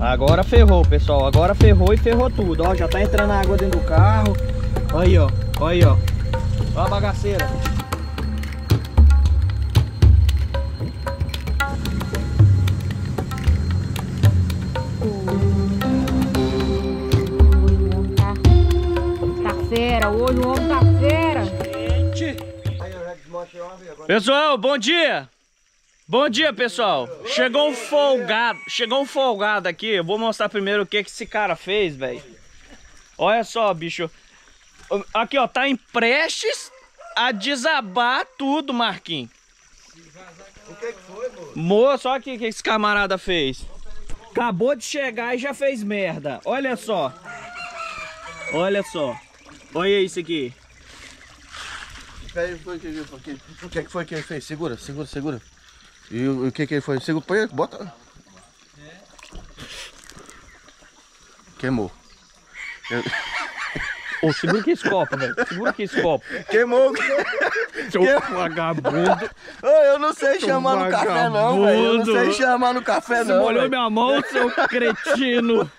Agora ferrou, pessoal. Agora ferrou e ferrou tudo. Ó, já tá entrando água dentro do carro. Aí, ó. Aí, ó. Ó a bagaceira. Tá fera, o olho, o homem tá fera. Pessoal, bom dia! Bom dia, pessoal! Chegou um folgado, chegou um folgado aqui. Eu vou mostrar primeiro o que, que esse cara fez, velho. Olha só, bicho. Aqui, ó, tá em prestes a desabar tudo, Marquinhos. O que, que foi, moço? Moço, olha o que, que esse camarada fez. Acabou de chegar e já fez merda. Olha só. Olha só. Olha isso aqui. O que- O que que foi que ele fez? Segura, segura, segura. E o, o que que ele foi? Segura, põe, bota. Queimou. Ô, segura aqui esse copo, velho. Segura aqui esse copo. Queimou. Seu vagabundo. Ô, eu não sei chamar no café não, velho. Eu não sei chamar no café Você não. molhou minha mão, seu cretino.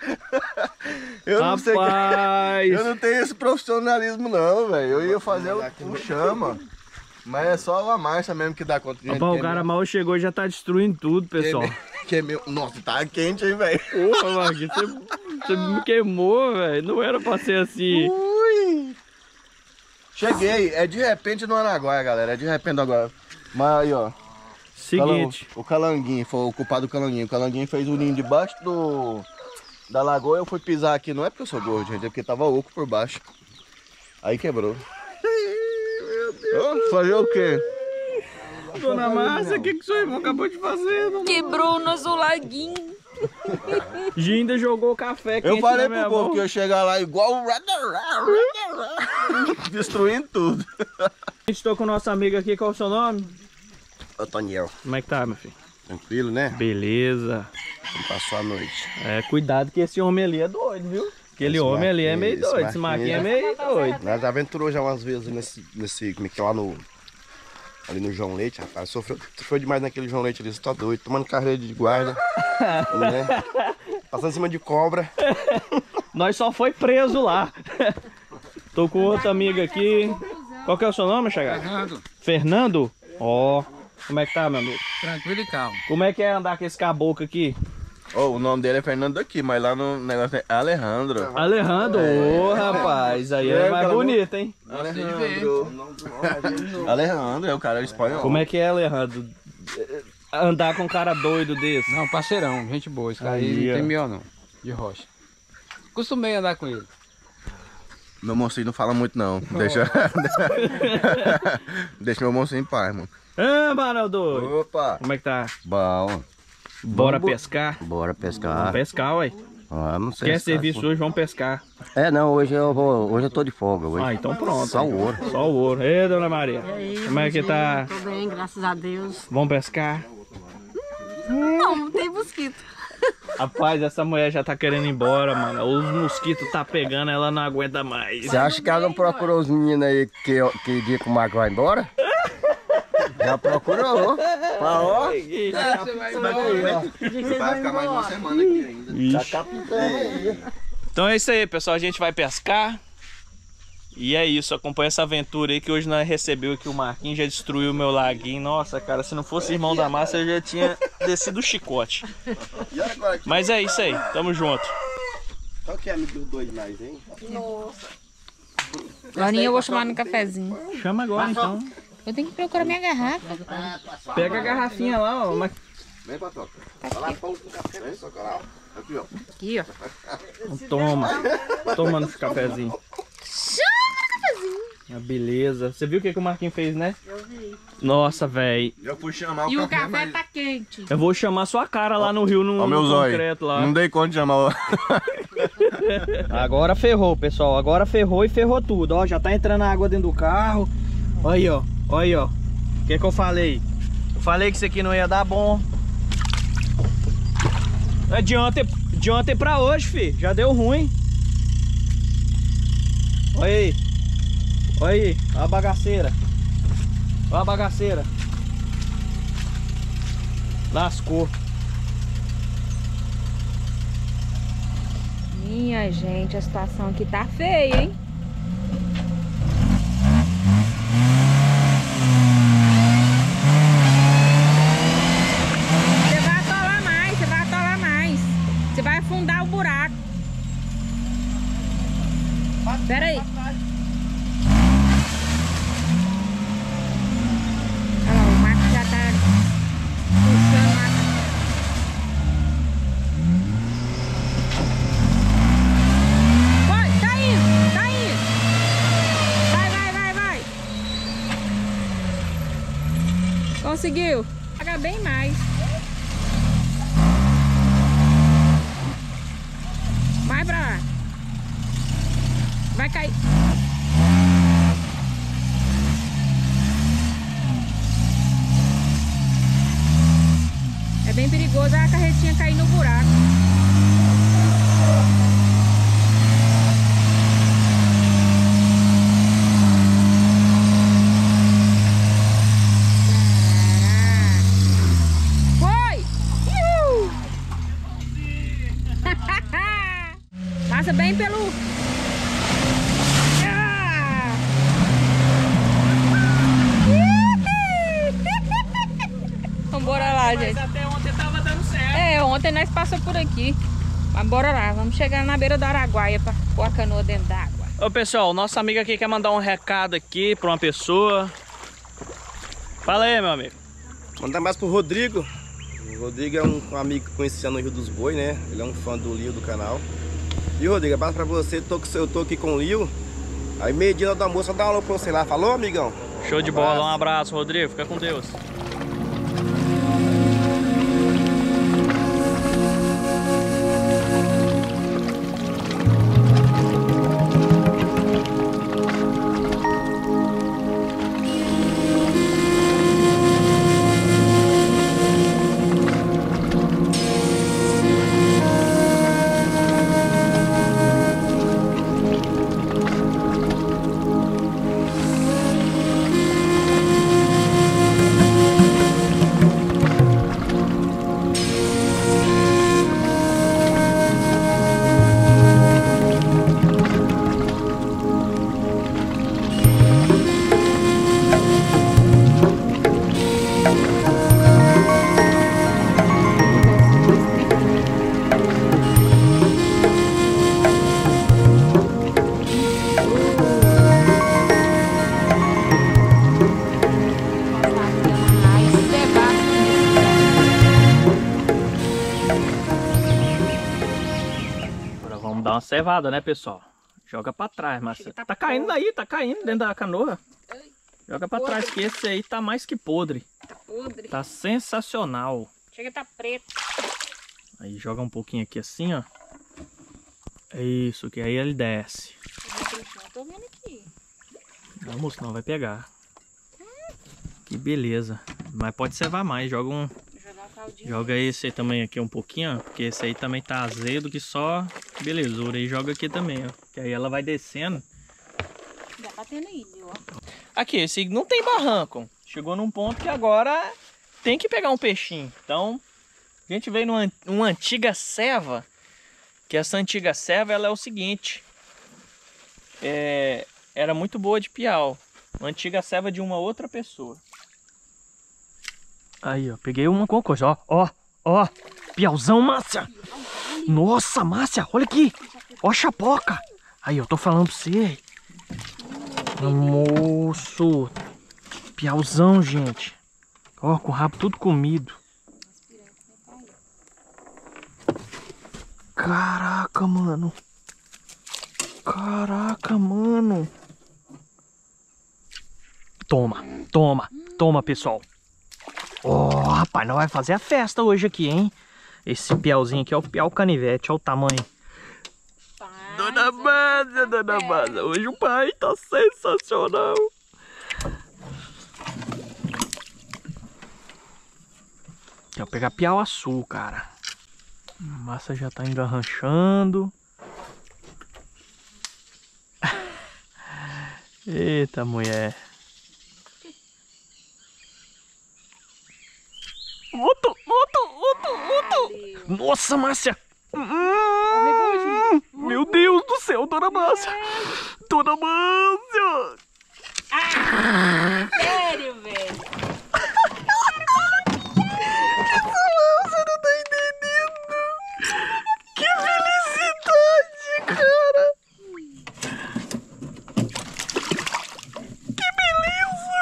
Eu não sei. Rapaz. Eu não tenho esse profissionalismo não, velho. Eu ia fazer o, o chama. Mas é só a Márcia mesmo que dá conta de Rapaz, o cara mal chegou e já tá destruindo tudo, pessoal. Queimou. Nossa, tá quente, hein, velho. Porra, Marquinhos, você, você me queimou, velho. Não era pra ser assim. Ui! Cheguei, é de repente no Araguaia, galera. É de repente agora. Mas aí, ó. Seguinte. O calanguinho, foi o culpado do calanguinho. O calanguinho fez o ninho debaixo do. Da lagoa, eu fui pisar aqui. Não é porque eu sou gordo, gente, é porque tava oco por baixo. Aí quebrou. Ô, fazer o quê? Dona Márcia, o que, que seu irmão acabou de fazer? Dona... Quebrou o nosso laguinho. Ginda jogou café Eu falei pro povo que eu ia chegar lá igual o Destruindo tudo. A gente tô com o nosso amigo aqui, qual é o seu nome? Otoniel, Como é que tá, meu filho? tranquilo, né? Beleza. Passou a noite? É, cuidado que esse homem ali é doido, viu? Aquele Esse homem ali é meio doido. esse Marquinhos é meio doido. Nós aventurou já umas vezes nesse, nesse como é que é lá no, ali no João Leite, rapaz. Sofreu, sofreu demais naquele João Leite ali, você tá doido, tomando carreira de guarda, né? Passando em cima de cobra. Nós só foi preso lá. Tô com outro amigo aqui. Qual que é o seu nome, Chagas? Fernando, Fernando? Ó, como é que tá, meu amigo? tranquilo e calmo. Como é que é andar com esse caboclo aqui? Oh, o nome dele é Fernando daqui, mas lá no negócio é Alejandro. Alejandro, ô rapaz, aí é É, mais bonito, hein? Alejandro. Alejandro, é o cara espanhol. Como é que é, Alejandro? Andar com um cara doido desse? Não, parceirão, gente boa. Esse cara aí, Aí, não tem melhor não, de rocha. Costumei andar com ele. Meu mocinho não fala muito não. Deixa. Deixa meu mocinho em paz, mano. Ah, Barão doido. Opa! Como é que tá? Bom. Bora Vamos- pescar? Bora Vamos pescar. pescar, ué. Vamos Quer serviço hoje, vamos pescar. É, não, hoje eu vou. Hoje eu tô de folga. Hoje. Ah, então pronto. Só o ouro. Só o ouro. Ei, dona Maria. Como é que tá? Tô bem, graças a Deus. Vamos pescar? Não, não tem mosquito. Rapaz, essa mulher já tá querendo ir embora, mano. Os mosquitos tá pegando, ela não aguenta mais. Você acha que ela não procurou os meninos aí que, que dia que o Marco vai embora? Já procurou. Pra ó, Vai ficar mais uma semana aqui ainda. tá capitando aí. Então é isso aí, pessoal. A gente vai pescar. E é isso, acompanha essa aventura aí que hoje nós recebeu aqui o Marquinhos, já destruiu o meu laguinho. Nossa, cara, se não fosse irmão da massa, eu já tinha descido o chicote. Mas é isso aí, tamo junto. Qual que é amigo dos dois mais, hein? Agora eu vou chamar no cafezinho. Chama agora então. Eu tenho que procurar minha garrafa. Pega a garrafinha lá, ó. Mas... Vem, Patoca. Vai lá, pão com café. Vem, lá. Aqui, ó. Aqui, ó. Toma. Toma nesse cafezinho. Ah, beleza. Você viu o que, que o Marquinhos fez, né? Eu vi. Nossa, velho. Eu fui chamar o E o café, café mas... tá quente. Eu vou chamar sua cara lá no rio, no, Ó meu no concreto lá. Não dei conta de chamar o... Agora ferrou, pessoal. Agora ferrou e ferrou tudo. Ó, já tá entrando água dentro do carro. Olha aí, ó. Olha aí, ó. O que que eu falei? Eu falei que isso aqui não ia dar bom. É de ontem, de ontem pra hoje, fi. Já deu ruim. Olha aí. Olha aí. Olha a bagaceira. Olha a bagaceira. Lascou. Minha gente, a situação aqui tá feia, hein? Você vai atolar mais, você vai atolar mais. Você vai afundar o buraco. Pera aí. Olha lá, o Marcos já tá puxando a Vai, tá indo, tá indo. Vai, vai, vai, vai. Conseguiu. Paga bem mais. Vai pra lá. Vai cair. É bem perigoso a carretinha cair no buraco. Foi! Ihu! Passa bem pelo. Ah! Vambora lá, gente. até ontem tava dando certo. É, ontem nós passamos por aqui. Mas bora lá, vamos chegar na beira do Araguaia pra pôr a canoa dentro d'água. Ô pessoal, nossa amiga aqui quer mandar um recado aqui pra uma pessoa. Fala aí, meu amigo. Mandar mais pro Rodrigo. O Rodrigo é um, um amigo que conheci no Rio dos Boi, né? Ele é um fã do Lio do canal. E Rodrigo, abraço pra você, tô, com eu tô aqui com o Lio. Aí meio dia do almoço, dá uma alô pra você lá. Falou, amigão? Show de bola, um abraço, Rodrigo. Fica com Deus. Cevada, né, pessoal? Joga pra trás. Chega, tá Tá caindo podre. daí, tá caindo dentro da canoa. Joga pra trás, que esse aí tá mais que podre. Podre. Tá sensacional. Chega, tá preto. Aí joga um pouquinho aqui assim, ó. É isso, que aí ele desce. Tô vendo aqui. Não, moço, não vai pegar. Que beleza. Mas pode cevar mais, joga um... Joga esse também aqui um pouquinho, ó. Porque esse aí também tá azedo que só belezura. E joga aqui também, ó. Que aí ela vai descendo. Já tá tendo aí, ó. Aqui, esse não tem barranco. Chegou num ponto que agora tem que pegar um peixinho. Então, a gente veio numa uma antiga ceva. Que essa antiga ceva, ela é o seguinte. É, era muito boa de piau. Uma antiga ceva de uma outra pessoa. Aí, ó. Peguei uma com coisa, ó. Ó, ó. Piauzão, Márcia. Nossa, Márcia, olha aqui. Ó a chapoca. Aí, eu tô falando pra você. Moço. Piauzão, gente. Ó, com o rabo tudo comido. Caraca, mano. Caraca, mano. Toma, toma, toma, pessoal. Ó, rapaz, nós vai fazer a festa hoje aqui, hein? Esse piauzinho aqui é o piau canivete, olha o tamanho. Dona Márcia, Dona Márcia, hoje o pai tá sensacional. Quero pegar piauaçu, cara. A massa já tá engarranchando. Eita, mulher. Outro, outro. Nossa, Márcia. Hum. Meu Deus do céu, Dona Márcia! Dona Márcia! Sério, velho. Você não tá entendendo! Que felicidade, cara! Que beleza!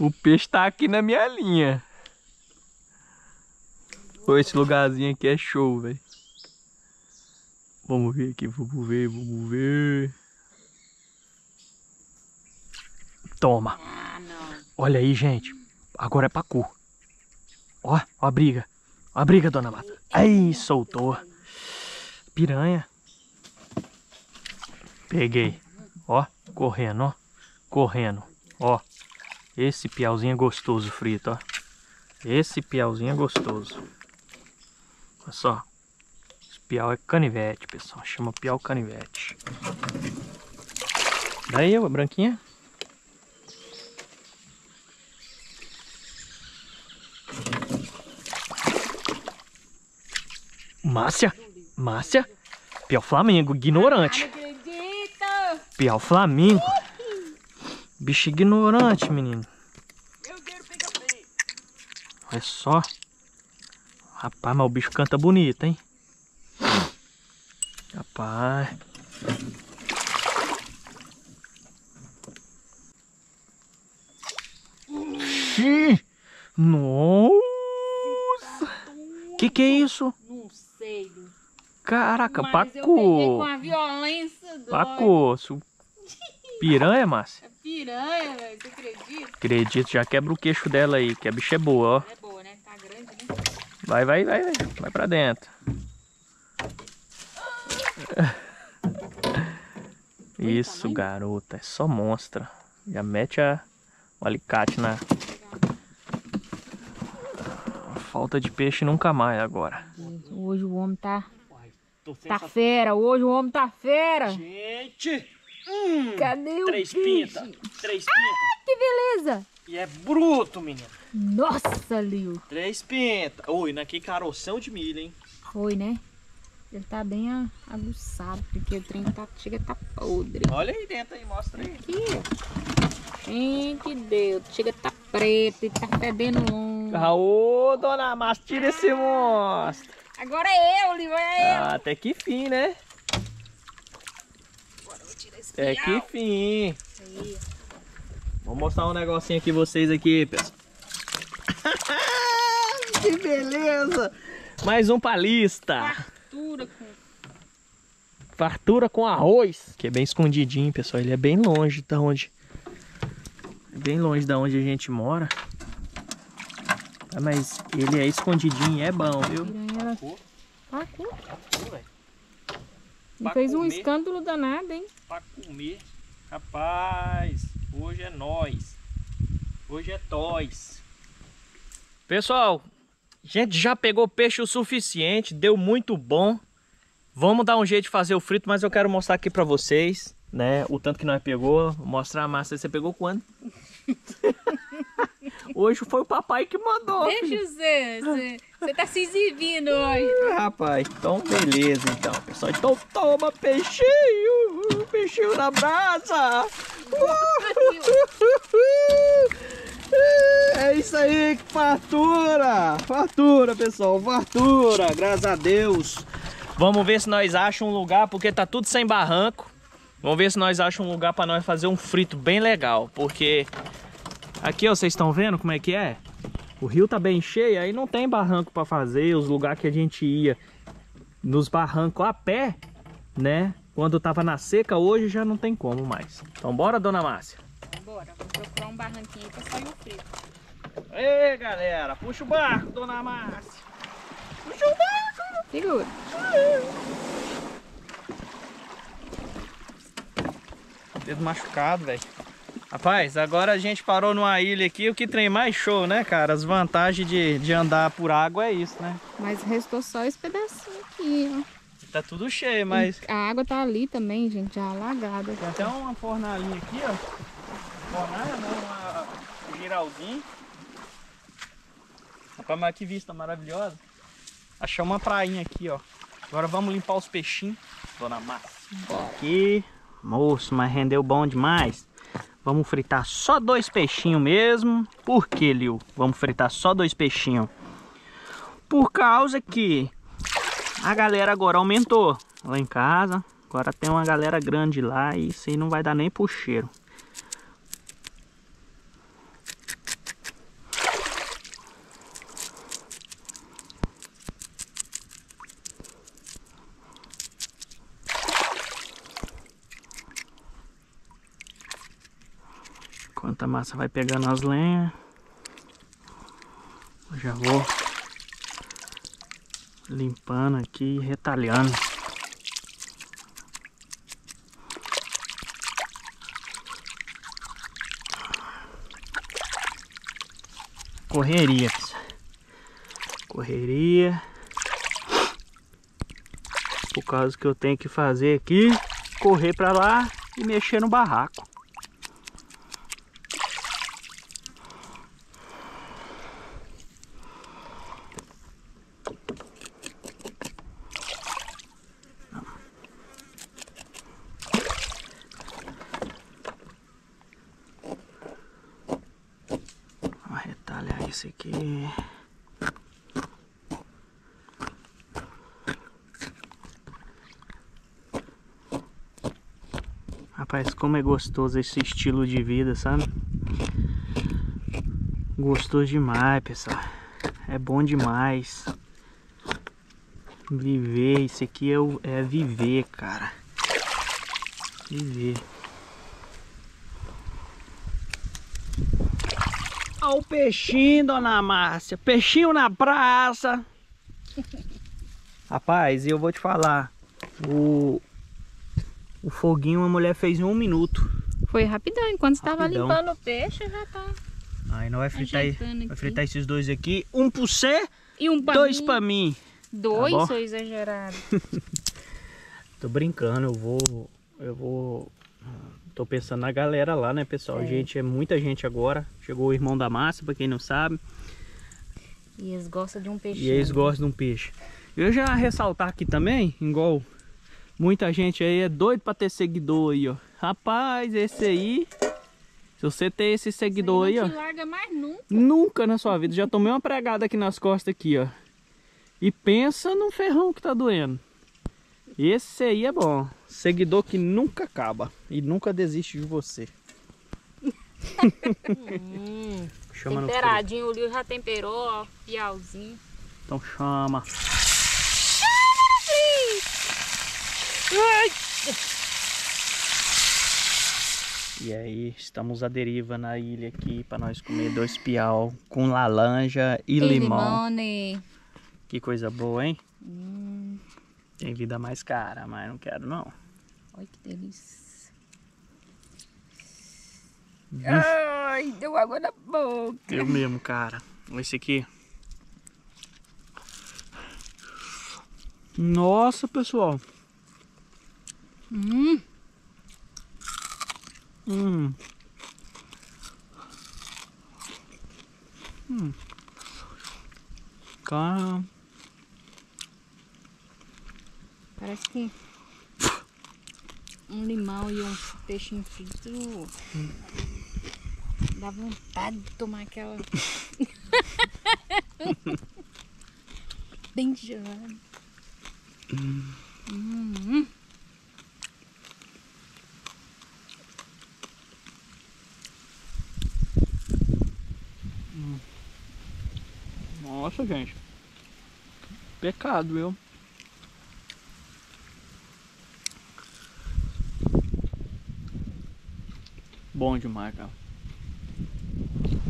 O peixe tá aqui na minha linha. Pô, esse lugarzinho aqui é show, velho. Vamos ver aqui, vamos ver, vamos ver. Toma. Olha aí, gente. Agora é pacu. Ó, ó a briga. Ó a briga, dona Mata. Aí, soltou. Piranha. Peguei. Ó, correndo, ó. Correndo. Ó. Esse piauzinho é gostoso frito, ó. Esse piauzinho é gostoso. Olha só. Esse piau é canivete, pessoal. Chama piau canivete. Daí, ó, branquinha. Márcia? Márcia? Piau Flamengo, ignorante. Piau Flamengo. Bicho ignorante, menino. Olha só. Rapaz, mas o bicho canta bonito, hein? Rapaz. Ih, Nossa! Que que é isso? Não sei. Caraca, Mas peguei com a violência. Pacu. su- Piranha, Márcia? É piranha, velho. Você acredita? Acredito, já quebra o queixo dela aí, que a bicha é boa, ó. É boa, né? Tá grande, né? Vai, vai, vai, vai. Vai pra dentro. Isso, garota. É só monstra. Já mete a, o alicate na. Falta de peixe nunca mais agora. Hoje o homem tá. Tá fera. Hoje o homem tá fera. Gente! Cadê o Três peixe? pinta! Três pinta! Que beleza. E é bruto, menino! Nossa, Lil. Três pinta! Oi, naquele caroção de milho, hein? Foi, né? Ele tá bem aguçado, porque o trem tá, chega tá podre. Olha aí dentro aí, mostra aí. Aqui, ó. Gente, Deus. Chega tá preto e tá fedendo longe. Ô, dona Márcia, tira esse monstro! Agora é eu, Lil. É eu. Ah, até que fim, né? Até que fim. Vou mostrar um negocinho aqui vocês aqui, pessoal. que beleza! Mais um palista. Fartura com Fartura com arroz. Que é bem escondidinho, pessoal. Ele é bem longe da onde... Bem longe da onde a gente mora. Ah, Mas ele é escondidinho e é bom, viu? piranha. Ela... Pacu. velho. Fez um comer. escândalo danado, hein? pra comer. Rapaz, hoje é nós. Hoje é toys. Pessoal, a gente já pegou peixe o suficiente, deu muito bom. Vamos dar um jeito de fazer o frito, mas eu quero mostrar aqui pra vocês, né? O tanto que nós pegou, mostrar a massa. Você pegou quando? Hoje foi o papai que mandou. Deixa você. Você, você tá se exibindo hoje. Rapaz, então beleza então, pessoal. Então toma peixinho, peixinho na brasa. É isso aí, fartura, fartura, pessoal, fartura, graças a Deus. Vamos ver se nós achamos um lugar, porque tá tudo sem barranco. Vamos ver se nós achamos um lugar para nós fazer um frito bem legal, porque aqui, ó, vocês estão vendo como é que é? O rio tá bem cheio, aí não tem barranco para fazer. Os lugares que a gente ia nos barrancos a pé, né? Quando tava na seca, hoje já não tem como mais. Então bora, dona Márcia. Bora, vamos procurar um barranquinho pra sair o frito. Ei, galera, puxa o barco, dona Márcia. Puxa o barco. Segura. Dedo machucado, velho. Rapaz, agora a gente parou numa ilha aqui, o que trem mais show, né, cara? As vantagens de, de andar por água é isso, né? Mas restou só esse pedacinho aqui, ó. Tá tudo cheio, mas A água tá ali também, gente, já alagada. tem até uma fornalinha aqui, ó. Fornalha não, uma um giralzinho. Rapaz, mas que vista maravilhosa. Achamos uma prainha aqui, ó. Agora vamos limpar os peixinhos. Dona Márcia. Aqui. Moço, mas rendeu bom demais. Vamos fritar só dois peixinhos mesmo. Por que, Liu? Vamos fritar só dois peixinhos. Por causa que a galera agora aumentou lá em casa. Agora tem uma galera grande lá e isso aí não vai dar nem pro cheiro. Enquanto a massa vai pegando as lenhas, eu já vou limpando aqui e retalhando. Correria. Correria. Por causa que eu tenho que fazer aqui, correr pra lá e mexer no barraco. Vou retalhar esse aqui. Rapaz, como é gostoso esse estilo de vida, sabe? Gostoso demais, pessoal. É bom demais. Viver, isso aqui é, o- é viver, cara. Viver. O peixinho, dona Márcia. Peixinho na praça. Rapaz, eu vou te falar. O, o foguinho a mulher fez em um minuto. Foi rapidão. Enquanto estava limpando o peixe, já tá. Aí não vai fritar, Ajeitando vai aqui. fritar esses dois aqui. Um pro você, E um pra dois mim. pra mim. Dois, Tá sou exagerado. Tô brincando, eu vou. Eu vou. Tô pensando na galera lá, né, pessoal? Gente, é muita gente agora. Chegou o irmão da massa, pra quem não sabe. E eles gostam de um peixinho. E eles gostam de um peixe. Eu já ressaltar aqui também, igual muita gente aí é doido pra ter seguidor aí, ó. Rapaz, esse aí. Se você ter esse seguidor aí, Não ó. larga mais nunca. Nunca na sua vida. Já tomei uma pregada aqui nas costas aqui, ó. E pensa no ferrão que tá doendo. Esse aí é bom. Seguidor que nunca acaba. E nunca desiste de você. Chama no fogo. Temperadinho, o Lio já temperou, ó. Fialzinho. Então chama. E aí, estamos à deriva na ilha aqui para nós comer dois piau com laranja e limão. limone. Que coisa boa, hein? Tem vida mais cara, mas não quero não. Olha que delícia. Ai, deu água na boca. Eu mesmo, cara. Esse aqui. Nossa, pessoal. Hum, Hum. Hum. Cara, parece que um limão e um peixinho frito dá vontade de tomar aquela bem gelado. Hum. nossa, gente. Pecado, viu? Bom demais, cara.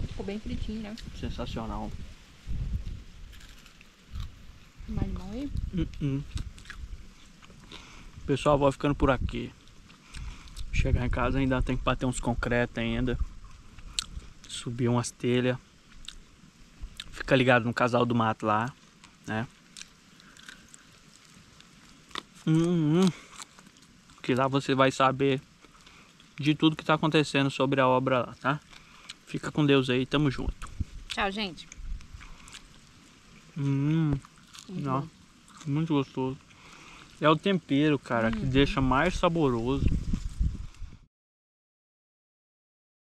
Ficou bem fritinho, né? Sensacional. Mais limão aí. Uh-uh. Pessoal, vou ficando por aqui. Chegar em casa ainda tem que bater uns concretos ainda. Subir umas telhas. Fica ligado no casal do mato lá, né? Hum, hum. Que lá você vai saber de tudo que tá acontecendo sobre a obra lá, tá? Fica com Deus aí, tamo junto. Tchau, gente. Hum, Muito não, bom. muito gostoso. É o tempero, cara, que deixa mais saboroso.